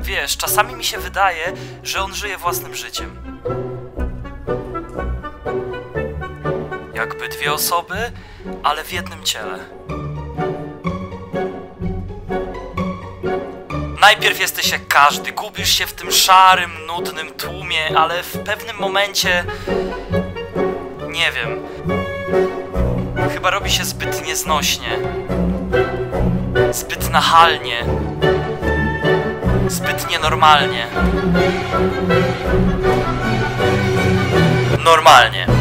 Wiesz, czasami mi się wydaje, że on żyje własnym życiem. Jakby dwie osoby, ale w jednym ciele. Najpierw jesteś jak każdy, gubisz się w tym szarym, nudnym tłumie, ale w pewnym momencie. Nie wiem. Chyba robi się zbyt nieznośnie. Zbyt nachalnie. Zbyt nienormalnie. Normalnie.